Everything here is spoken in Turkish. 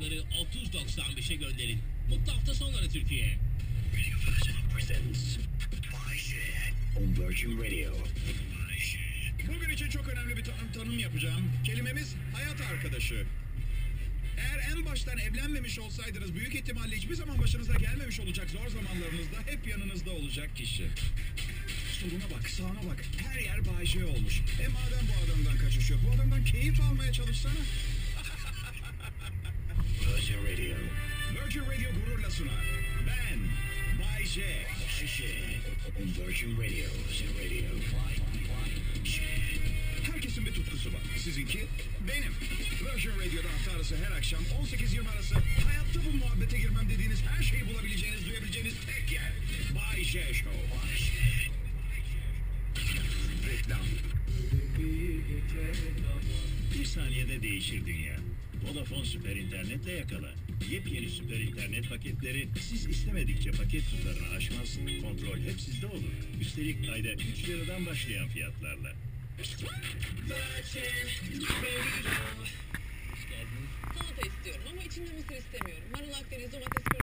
kartları 30.95'e gönderin. Mutlu hafta sonları Türkiye. Radio Version presents Bayşe on Virgin Radio. Bugün için çok önemli bir tan- tanım yapacağım. Kelimemiz hayat arkadaşı. Eğer en baştan evlenmemiş olsaydınız büyük ihtimalle hiçbir zaman başınıza gelmemiş olacak zor zamanlarınızda hep yanınızda olacak kişi. Soluna bak, sağına bak. Her yer Bay olmuş. E madem bu adamdan kaçış yok, bu adamdan keyif almaya çalışsana. Virgin Radio. Radio. Herkesin bir tutkusu var. Sizinki? Benim. Virgin Radio'da hafta arası her akşam 18-20 arası hayatta bu muhabbete girmem dediğiniz her şeyi bulabileceğiniz, duyabileceğiniz tek yer. Bay J Show. Bayşe. Reklam. Bir saniyede değişir dünya. Vodafone Süper İnternet'le yakala. Yepyeni süper internet paketleri siz istemedikçe paket tutarını aşmaz, kontrol hep sizde olur. Üstelik ayda 3 liradan başlayan fiyatlarla. Salata istiyorum ama içinde mısır istemiyorum. Marul, akdeniz, domates,